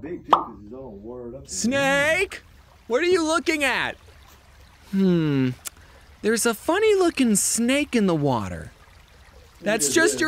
Big up. Snake? What are you looking at? Hmm. There's a funny looking snake in the water. That's just your